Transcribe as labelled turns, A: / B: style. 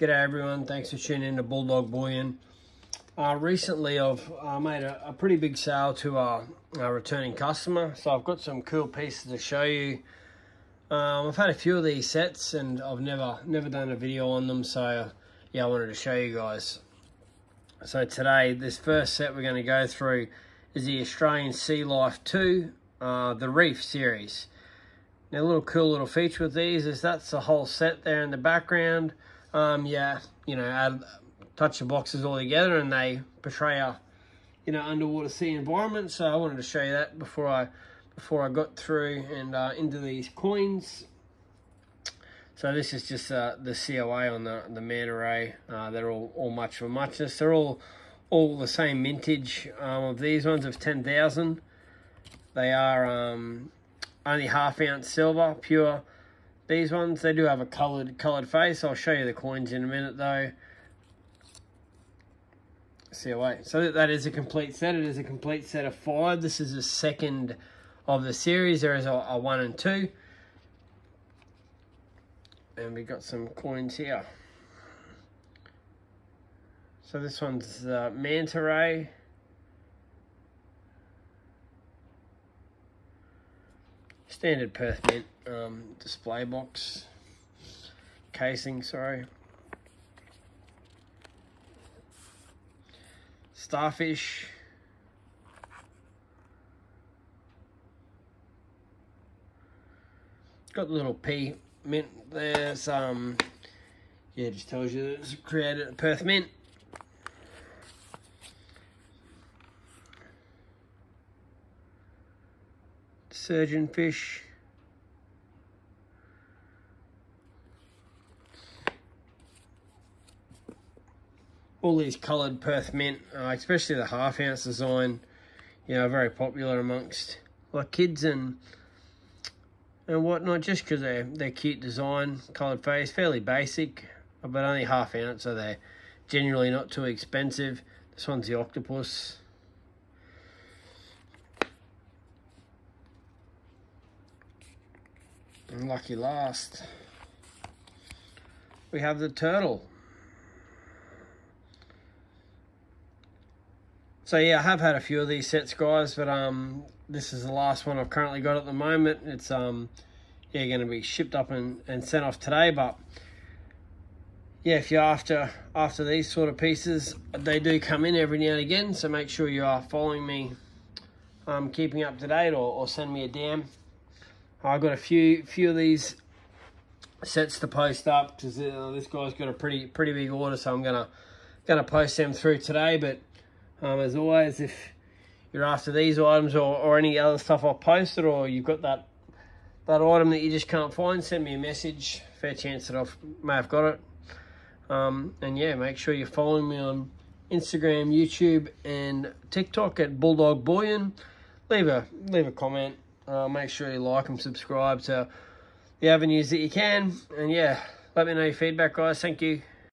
A: G'day everyone, thanks for tuning in to Bulldog Bullion. Uh, recently I've uh, made a, a, pretty big sale to a, returning customer, so I've got some cool pieces to show you. Um, I've had a few of these sets and I've never never done a video on them, so yeah, I wanted to show you guys. So today, this first set we're going to go through is the Australian Sea Life 2, uh, the Reef series. Now, a little cool little feature with these is that's the whole set there in the background um, yeah, you know, add, touch the boxes all together and they portray a, you know, underwater sea environment. So I wanted to show you that before I, before I got through and uh, into these coins. So this is just uh, the COA on the, the Manta Ray. Uh, they're all, all much for muchness. They're all all the same mintage um, of these ones of 10,000. They are um, only half ounce silver, pure these ones, they do have a coloured coloured face. I'll show you the coins in a minute though. COA. So that is a complete set. It is a complete set of five. This is the second of the series. There is a, a one and two. And we got some coins here. So this one's uh, Manta Ray. Standard Perth Mint um, display box casing, sorry. Starfish. Got the little P mint there's um yeah just tells you it's created at Perth Mint. Surgeon fish. all these coloured Perth mint, uh, especially the half ounce design, you know, very popular amongst like kids and and whatnot, just because they're they're cute design, coloured face, fairly basic, but only half ounce, so they're generally not too expensive. This one's the octopus. And lucky last, we have the turtle. So yeah, I have had a few of these sets, guys, but um, this is the last one I've currently got at the moment. It's um, yeah, going to be shipped up and, and sent off today, but yeah, if you're after after these sort of pieces, they do come in every now and again. So make sure you are following me, um, keeping up to date, or, or send me a DM. I've got a few few of these sets to post up because uh, this guy's got a pretty pretty big order, so I'm gonna gonna post them through today. But um, as always, if you're after these items or, or any other stuff I've posted or you've got that that item that you just can't find, send me a message. Fair chance that I may have got it. Um, and yeah, make sure you're following me on Instagram, YouTube, and TikTok at Bulldog Bullion. Leave a leave a comment. Uh, make sure you like and subscribe to the avenues that you can. And yeah, let me know your feedback, guys. Thank you.